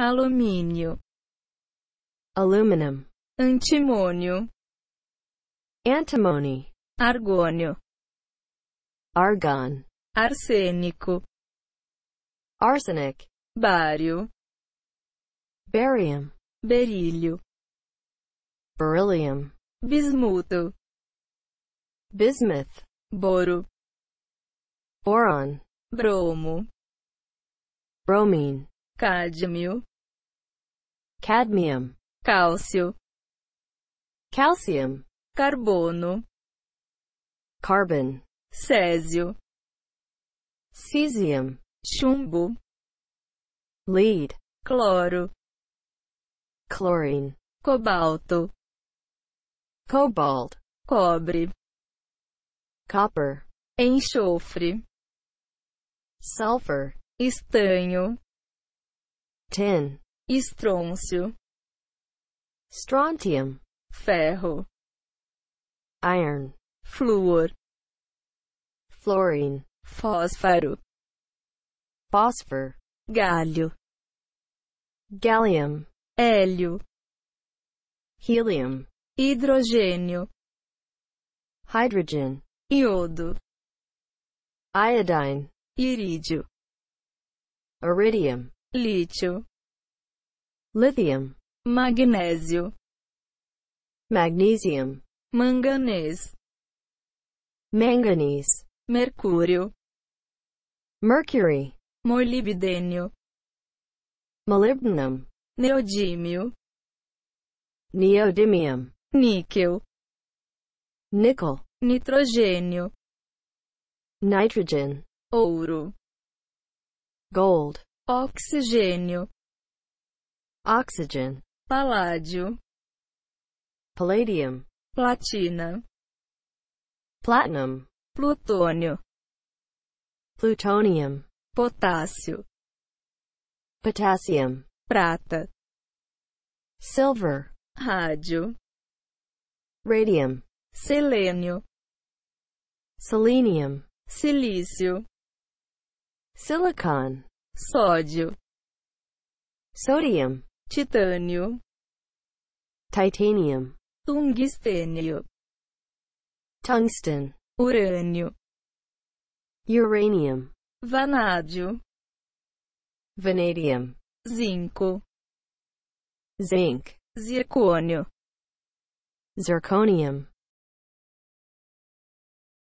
alumínio, aluminum, antimônio, antimony, argônio, argon, arsênico, arsenic, bário, barium, berílio, beryllium, bismuto, bismuth, boro, boron, bromo, bromine, cádmio, cadmium, cálcio, calcium, carbono, carbon, césio, cesium, chumbo, lead, cloro, chlorine, cobalto, cobalt, cobre, copper, enxofre, sulfur, estanho, tin, estrôncio, strontium, ferro, iron, flúor, fluorine, fósforo, phosphor, galho, gallium, hélio, helium, hidrogênio, hydrogen, iodo, iodine, irídio, iridium, lítio, lithium, magnésio, magnesium, manganês, manganese, mercúrio, mercury, molibdênio, molybdenum, neodímio, neodymium, níquel, nickel, nitrogênio, nitrogen, ouro, gold, oxigênio, oxygen, paládio, palladium, platina, platinum, plutônio, plutonium, potássio, potassium, prata, silver, rádio, radium, selênio, selenium, silício, silicon, sódio, sodium, titânio, titanium, tungstênio, tungsten, urânio, uranium, vanádio, vanadium, zinco, zinc, zircônio, zirconium,